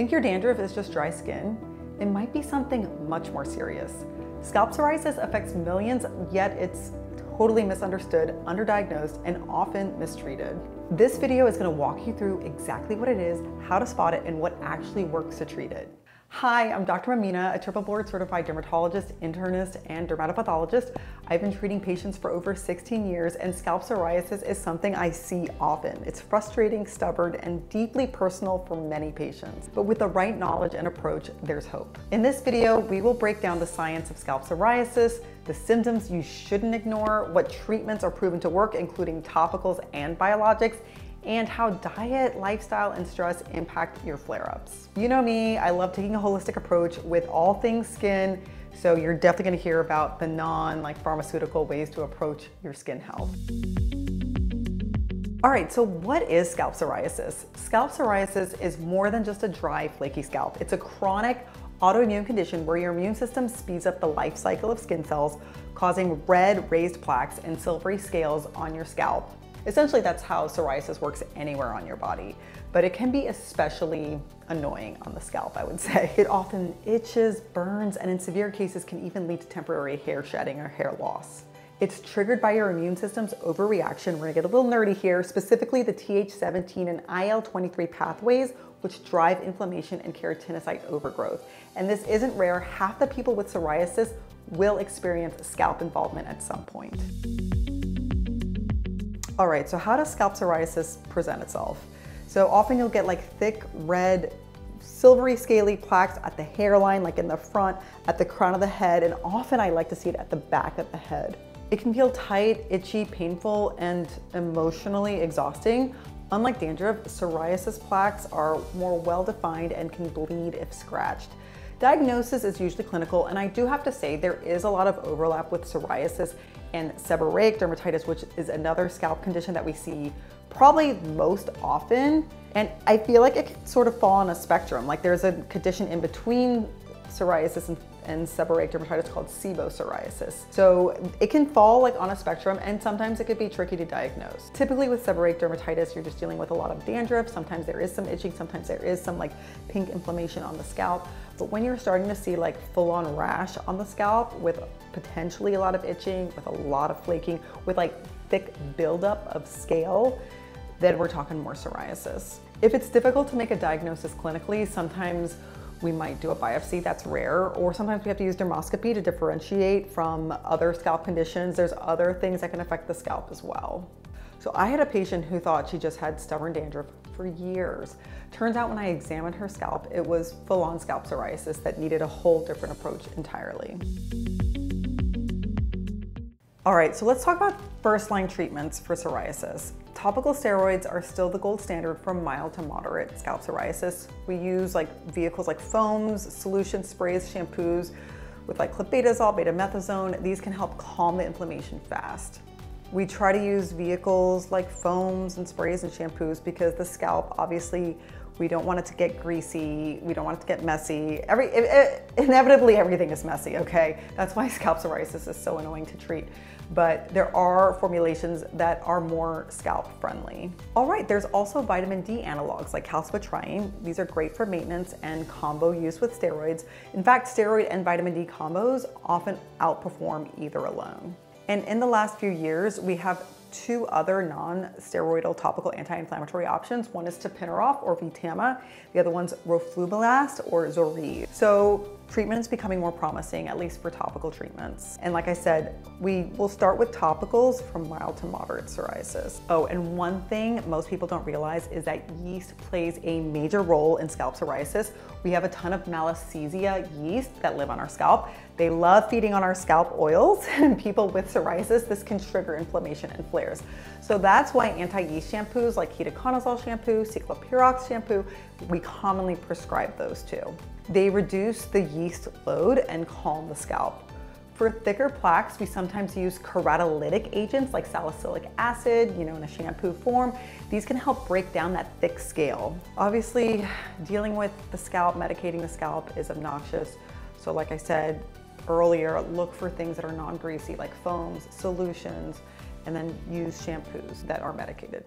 Think your dandruff is just dry skin? It might be something much more serious. Scalp psoriasis affects millions, yet it's totally misunderstood, underdiagnosed, and often mistreated. This video is gonna walk you through exactly what it is, how to spot it, and what actually works to treat it. Hi, I'm Dr. Mamina, a triple board certified dermatologist, internist, and dermatopathologist. I've been treating patients for over 16 years and scalp psoriasis is something I see often. It's frustrating, stubborn, and deeply personal for many patients. But with the right knowledge and approach, there's hope. In this video, we will break down the science of scalp psoriasis, the symptoms you shouldn't ignore, what treatments are proven to work, including topicals and biologics, and how diet, lifestyle, and stress impact your flare-ups. You know me, I love taking a holistic approach with all things skin, so you're definitely gonna hear about the non like pharmaceutical ways to approach your skin health. All right, so what is scalp psoriasis? Scalp psoriasis is more than just a dry, flaky scalp. It's a chronic autoimmune condition where your immune system speeds up the life cycle of skin cells, causing red raised plaques and silvery scales on your scalp Essentially, that's how psoriasis works anywhere on your body, but it can be especially annoying on the scalp, I would say. It often itches, burns, and in severe cases can even lead to temporary hair shedding or hair loss. It's triggered by your immune system's overreaction. We're gonna get a little nerdy here, specifically the Th17 and IL-23 pathways, which drive inflammation and keratinocyte overgrowth. And this isn't rare. Half the people with psoriasis will experience scalp involvement at some point. All right, so how does scalp psoriasis present itself? So often you'll get like thick red silvery scaly plaques at the hairline, like in the front, at the crown of the head, and often I like to see it at the back of the head. It can feel tight, itchy, painful, and emotionally exhausting. Unlike dandruff, psoriasis plaques are more well-defined and can bleed if scratched. Diagnosis is usually clinical, and I do have to say there is a lot of overlap with psoriasis and seborrheic dermatitis, which is another scalp condition that we see probably most often. And I feel like it can sort of fall on a spectrum. Like there's a condition in between psoriasis and and seborrheic dermatitis called sebopsoriasis. So it can fall like on a spectrum and sometimes it could be tricky to diagnose. Typically with seborrheic dermatitis, you're just dealing with a lot of dandruff. Sometimes there is some itching, sometimes there is some like pink inflammation on the scalp. But when you're starting to see like full on rash on the scalp with potentially a lot of itching, with a lot of flaking, with like thick buildup of scale, then we're talking more psoriasis. If it's difficult to make a diagnosis clinically, sometimes we might do a biopsy, that's rare, or sometimes we have to use dermoscopy to differentiate from other scalp conditions. There's other things that can affect the scalp as well. So I had a patient who thought she just had stubborn dandruff for years. Turns out when I examined her scalp, it was full-on scalp psoriasis that needed a whole different approach entirely. All right, so let's talk about first line treatments for psoriasis. Topical steroids are still the gold standard for mild to moderate scalp psoriasis. We use like vehicles like foams, solution sprays, shampoos with like clobetasol, betamethasone. These can help calm the inflammation fast. We try to use vehicles like foams and sprays and shampoos because the scalp obviously we don't want it to get greasy. We don't want it to get messy. Every, it, it, inevitably everything is messy, okay? That's why scalp psoriasis is so annoying to treat. But there are formulations that are more scalp friendly. All right, there's also vitamin D analogs like calcipotriene. These are great for maintenance and combo use with steroids. In fact, steroid and vitamin D combos often outperform either alone. And in the last few years, we have two other non-steroidal topical anti-inflammatory options. One is tapinarof or Vtama. The other one's roflumilast or Zoryve. So treatment is becoming more promising, at least for topical treatments. And like I said, we will start with topicals from mild to moderate psoriasis. Oh, and one thing most people don't realize is that yeast plays a major role in scalp psoriasis. We have a ton of Malassezia yeast that live on our scalp. They love feeding on our scalp oils and people with psoriasis, this can trigger inflammation and flares. So that's why anti-yeast shampoos like ketoconazole shampoo, ciclopirox shampoo, we commonly prescribe those too. They reduce the yeast load and calm the scalp. For thicker plaques, we sometimes use keratolytic agents like salicylic acid, you know, in a shampoo form. These can help break down that thick scale. Obviously, dealing with the scalp, medicating the scalp is obnoxious. So like I said earlier, look for things that are non-greasy like foams, solutions, and then use shampoos that are medicated.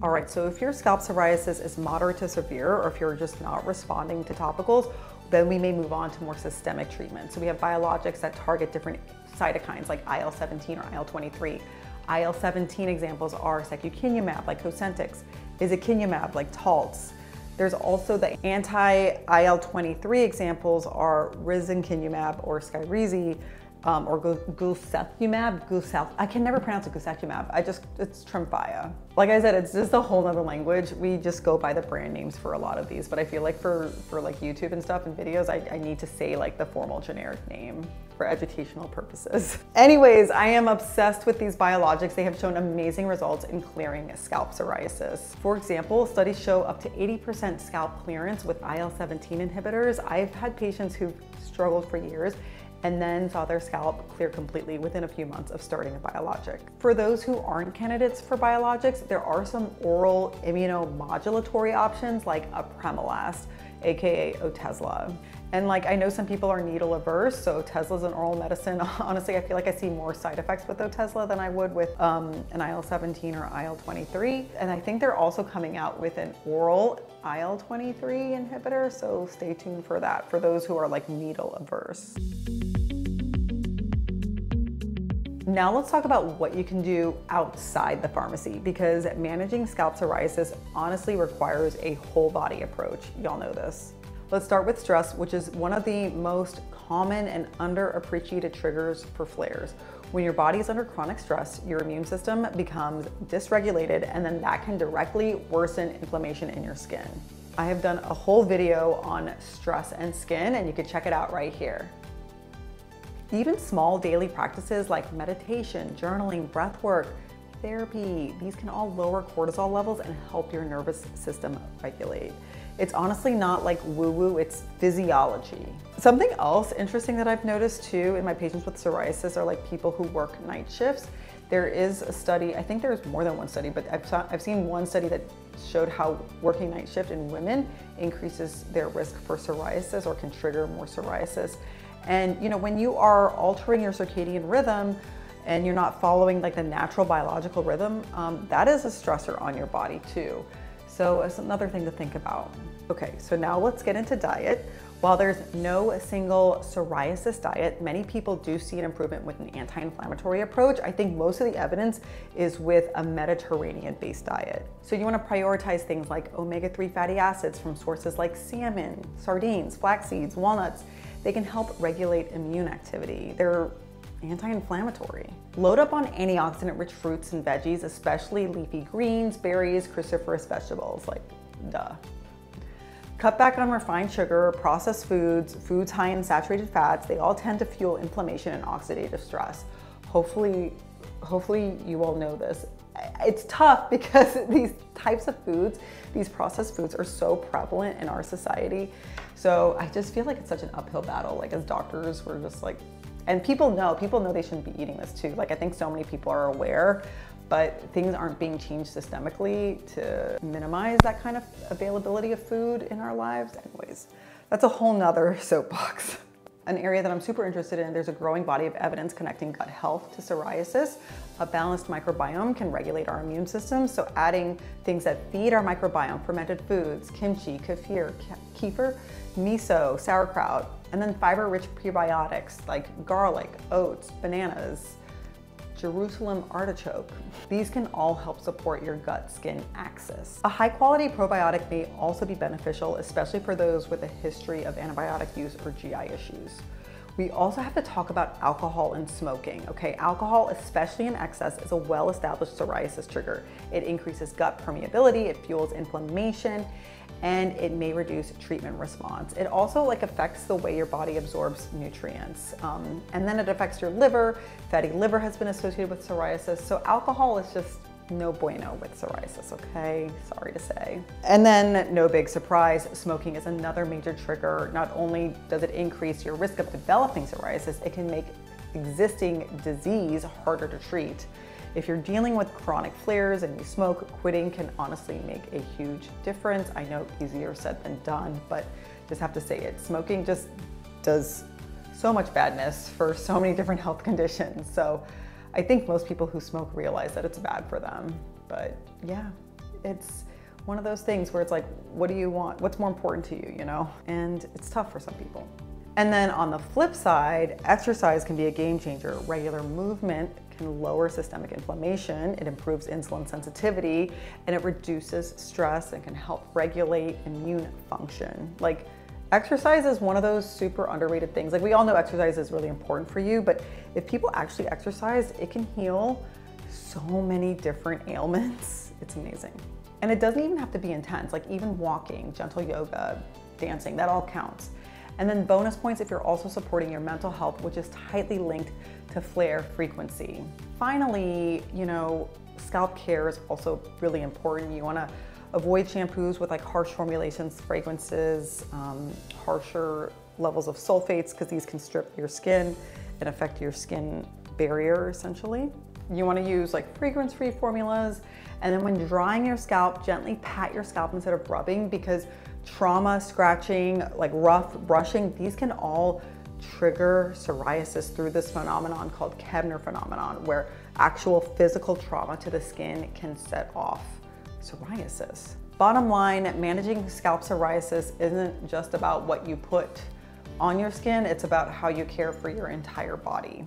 All right, so if your scalp psoriasis is moderate to severe, or if you're just not responding to topicals, then we may move on to more systemic treatment. So we have biologics that target different cytokines like IL-17 or IL-23. IL-17 examples are secukinumab like Cosentyx, ustekinumab like Taltz. There's also the anti-IL-23 examples are risankizumab or Skyrizi, um, or guselkumab, gusel, I can never pronounce it, guselkumab. I just, it's Tremfya. Like I said, it's just a whole nother language. We just go by the brand names for a lot of these, but I feel like for, for like YouTube and stuff and videos, I, I need to say like the formal generic name for educational purposes. Anyways, I am obsessed with these biologics. They have shown amazing results in clearing scalp psoriasis. For example, studies show up to 80% scalp clearance with IL-17 inhibitors. I've had patients who've struggled for years and then saw their scalp clear completely within a few months of starting a biologic. For those who aren't candidates for biologics, there are some oral immunomodulatory options like apremilast, aka Otezla. And like I know some people are needle averse, so Otezla's an oral medicine. Honestly, I feel like I see more side effects with Otezla than I would with um, an IL-17 or IL-23. And I think they're also coming out with an oral IL-23 inhibitor, so stay tuned for that for those who are like needle averse. Now let's talk about what you can do outside the pharmacy because managing scalp psoriasis honestly requires a whole body approach. Y'all know this. Let's start with stress, which is one of the most common and underappreciated triggers for flares. When your body is under chronic stress, your immune system becomes dysregulated and then that can directly worsen inflammation in your skin. I have done a whole video on stress and skin and you can check it out right here. Even small daily practices like meditation, journaling, breath work, therapy, these can all lower cortisol levels and help your nervous system regulate. It's honestly not like woo-woo, it's physiology. Something else interesting that I've noticed too in my patients with psoriasis are like people who work night shifts. There is a study, I think there's more than one study, but I've, I've seen one study that showed how working night shift in women increases their risk for psoriasis or can trigger more psoriasis. And you know, when you are altering your circadian rhythm and you're not following like the natural biological rhythm, um, that is a stressor on your body too. So it's another thing to think about. Okay, so now let's get into diet. While there's no single psoriasis diet, many people do see an improvement with an anti-inflammatory approach. I think most of the evidence is with a Mediterranean-based diet. So you wanna prioritize things like omega-3 fatty acids from sources like salmon, sardines, flax seeds, walnuts, they can help regulate immune activity. They're anti-inflammatory. Load up on antioxidant-rich fruits and veggies, especially leafy greens, berries, cruciferous vegetables, like duh. Cut back on refined sugar, processed foods, foods high in saturated fats. They all tend to fuel inflammation and oxidative stress. Hopefully, hopefully you all know this. It's tough because these types of foods, these processed foods are so prevalent in our society. So I just feel like it's such an uphill battle. Like as doctors, we're just like, and people know, people know they shouldn't be eating this too. Like I think so many people are aware, but things aren't being changed systemically to minimize that kind of availability of food in our lives. Anyways, that's a whole nother soapbox an area that I'm super interested in. There's a growing body of evidence connecting gut health to psoriasis. A balanced microbiome can regulate our immune system, so adding things that feed our microbiome, fermented foods, kimchi, kefir, kefir, miso, sauerkraut, and then fiber-rich prebiotics like garlic, oats, bananas, Jerusalem artichoke. These can all help support your gut-skin axis. A high-quality probiotic may also be beneficial, especially for those with a history of antibiotic use or GI issues. We also have to talk about alcohol and smoking, okay? Alcohol, especially in excess, is a well-established psoriasis trigger. It increases gut permeability, it fuels inflammation, and it may reduce treatment response. It also like affects the way your body absorbs nutrients. Um, and then it affects your liver. Fatty liver has been associated with psoriasis. So alcohol is just no bueno with psoriasis, okay? Sorry to say. And then no big surprise, smoking is another major trigger. Not only does it increase your risk of developing psoriasis, it can make existing disease harder to treat. If you're dealing with chronic flares and you smoke, quitting can honestly make a huge difference. I know easier said than done, but just have to say it. Smoking just does so much badness for so many different health conditions. So I think most people who smoke realize that it's bad for them. But yeah, it's one of those things where it's like, what do you want? What's more important to you, you know? And it's tough for some people. And then on the flip side, exercise can be a game changer. Regular movement can lower systemic inflammation, it improves insulin sensitivity, and it reduces stress and can help regulate immune function. Like exercise is one of those super underrated things. Like we all know exercise is really important for you, but if people actually exercise, it can heal so many different ailments. It's amazing. And it doesn't even have to be intense, like even walking, gentle yoga, dancing, that all counts. And then bonus points if you're also supporting your mental health, which is tightly linked to flare frequency. Finally, you know, scalp care is also really important. You wanna avoid shampoos with like harsh formulations, fragrances, um, harsher levels of sulfates, because these can strip your skin and affect your skin barrier essentially. You wanna use like fragrance-free formulas. And then when drying your scalp, gently pat your scalp instead of rubbing because trauma, scratching, like rough brushing, these can all trigger psoriasis through this phenomenon called Koebner phenomenon, where actual physical trauma to the skin can set off psoriasis. Bottom line, managing scalp psoriasis isn't just about what you put on your skin, it's about how you care for your entire body.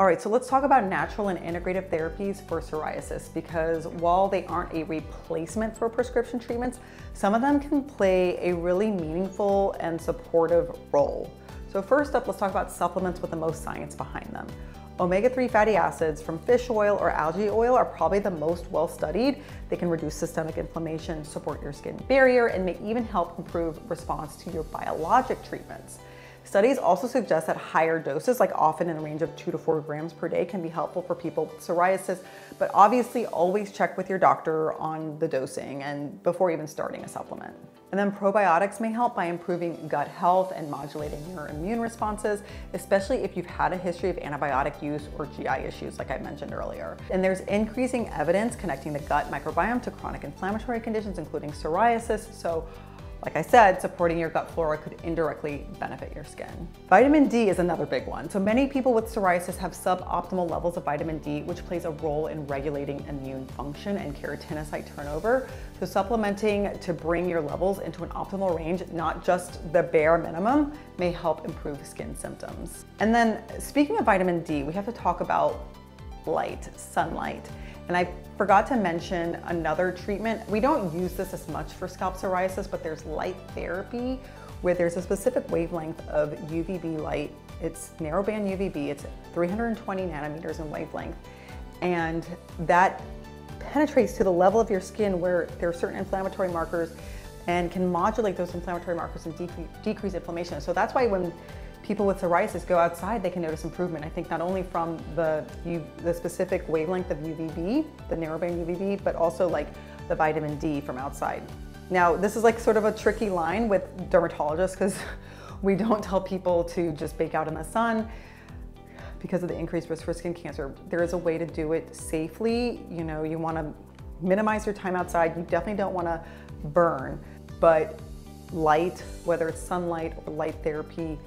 All right, so let's talk about natural and integrative therapies for psoriasis because while they aren't a replacement for prescription treatments, some of them can play a really meaningful and supportive role. So first up, let's talk about supplements with the most science behind them. Omega-3 fatty acids from fish oil or algae oil are probably the most well-studied. They can reduce systemic inflammation, support your skin barrier, and may even help improve response to your biologic treatments. Studies also suggest that higher doses, like often in the range of two to four grams per day, can be helpful for people with psoriasis, but obviously always check with your doctor on the dosing and before even starting a supplement. And then probiotics may help by improving gut health and modulating your immune responses, especially if you've had a history of antibiotic use or GI issues, like I mentioned earlier. And there's increasing evidence connecting the gut microbiome to chronic inflammatory conditions, including psoriasis. So like I said, supporting your gut flora could indirectly benefit your skin. Vitamin D is another big one. So many people with psoriasis have suboptimal levels of vitamin D, which plays a role in regulating immune function and keratinocyte turnover. So supplementing to bring your levels into an optimal range, not just the bare minimum, may help improve skin symptoms. And then speaking of vitamin D, we have to talk about light, sunlight. And I forgot to mention another treatment. We don't use this as much for scalp psoriasis, but there's light therapy where there's a specific wavelength of UVB light. It's narrowband UVB, it's 320 nanometers in wavelength. And that penetrates to the level of your skin where there are certain inflammatory markers and can modulate those inflammatory markers and decrease inflammation. So that's why when people with psoriasis go outside, they can notice improvement. I think not only from the, the specific wavelength of UVB, the narrowband UVB, but also like the vitamin D from outside. Now, this is like sort of a tricky line with dermatologists because we don't tell people to just bake out in the sun because of the increased risk for skin cancer. There is a way to do it safely. You know, you want to minimize your time outside. You definitely don't want to burn, but light, whether it's sunlight or light therapy,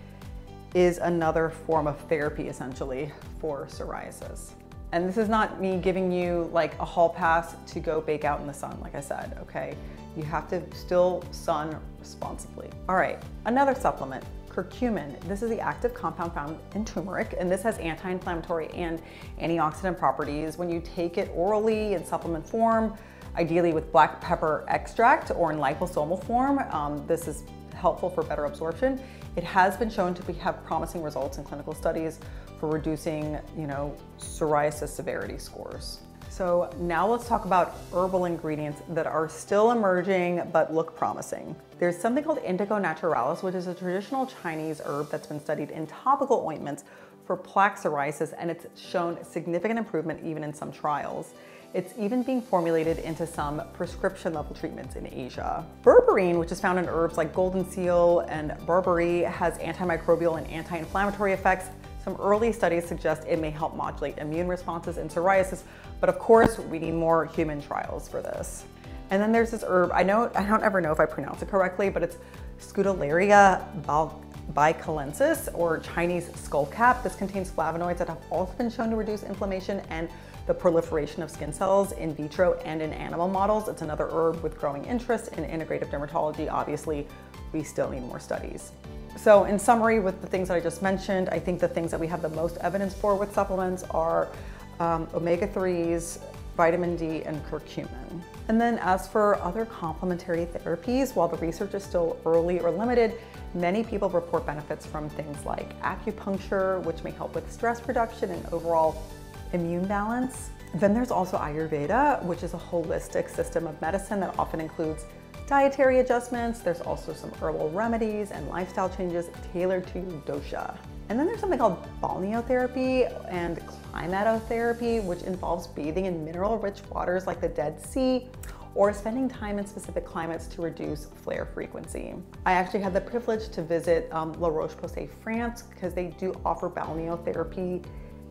is another form of therapy essentially for psoriasis. And this is not me giving you like a hall pass to go bake out in the sun, like I said, okay? You have to still sun responsibly. All right, another supplement, curcumin. This is the active compound found in turmeric, and this has anti-inflammatory and antioxidant properties. When you take it orally in supplement form, ideally with black pepper extract or in liposomal form, um, this is helpful for better absorption. It has been shown to have promising results in clinical studies for reducing, you know, psoriasis severity scores. So now let's talk about herbal ingredients that are still emerging but look promising. There's something called indigo naturalis, which is a traditional Chinese herb that's been studied in topical ointments for plaque psoriasis, and it's shown significant improvement even in some trials. It's even being formulated into some prescription level treatments in Asia. Berberine, which is found in herbs like golden seal and barberry, has antimicrobial and anti-inflammatory effects. Some early studies suggest it may help modulate immune responses in psoriasis, but of course we need more human trials for this. And then there's this herb, I know I don't ever know if I pronounce it correctly, but it's Scutellaria baicalensis or Chinese skullcap. This contains flavonoids that have also been shown to reduce inflammation and the proliferation of skin cells in vitro and in animal models. It's another herb with growing interest in integrative dermatology. Obviously, we still need more studies. So in summary, with the things that I just mentioned, I think the things that we have the most evidence for with supplements are um, omega-3s, vitamin D, and curcumin. And then as for other complementary therapies, while the research is still early or limited, many people report benefits from things like acupuncture, which may help with stress reduction and overall immune balance. Then there's also Ayurveda, which is a holistic system of medicine that often includes dietary adjustments. There's also some herbal remedies and lifestyle changes tailored to your dosha. And then there's something called balneotherapy and climatotherapy, which involves bathing in mineral-rich waters like the Dead Sea or spending time in specific climates to reduce flare frequency. I actually had the privilege to visit um, La Roche-Posay, France, because they do offer balneotherapy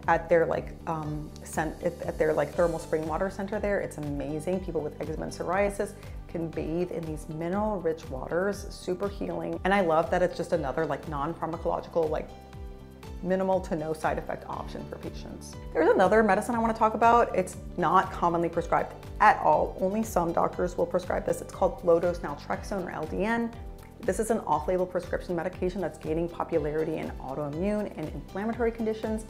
at their like um, at their like thermal spring water center there. It's amazing. People with eczema and psoriasis can bathe in these mineral rich waters, super healing. And I love that it's just another like non-pharmacological like minimal to no side effect option for patients. There's another medicine I wanna talk about. It's not commonly prescribed at all. Only some doctors will prescribe this. It's called low-dose naltrexone or LDN. This is an off-label prescription medication that's gaining popularity in autoimmune and inflammatory conditions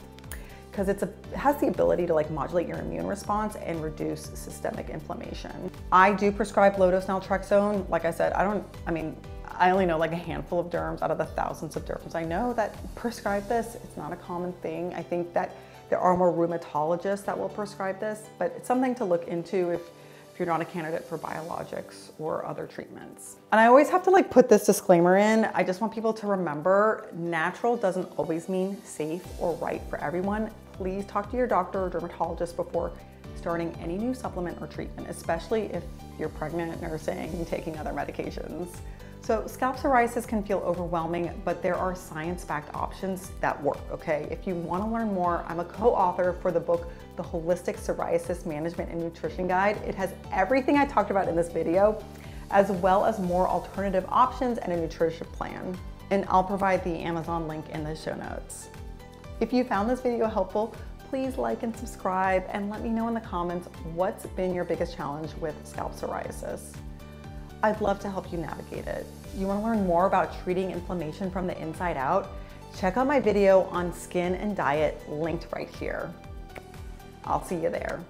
because it's a it has the ability to like modulate your immune response and reduce systemic inflammation. I do prescribe low-dose naltrexone. Like I said, I don't, I mean, I only know like a handful of derms out of the thousands of derms I know that prescribe this. It's not a common thing. I think that there are more rheumatologists that will prescribe this, but it's something to look into if, if you're not a candidate for biologics or other treatments. And I always have to like put this disclaimer in. I just want people to remember natural doesn't always mean safe or right for everyone. Please talk to your doctor or dermatologist before starting any new supplement or treatment, especially if you're pregnant, nursing, and taking other medications. So scalp psoriasis can feel overwhelming, but there are science-backed options that work, okay? If you wanna learn more, I'm a co-author for the book, The Holistic Psoriasis Management and Nutrition Guide. It has everything I talked about in this video, as well as more alternative options and a nutrition plan. And I'll provide the Amazon link in the show notes. If you found this video helpful, please like and subscribe and let me know in the comments what's been your biggest challenge with scalp psoriasis. I'd love to help you navigate it. You wanna learn more about treating inflammation from the inside out? Check out my video on skin and diet linked right here. I'll see you there.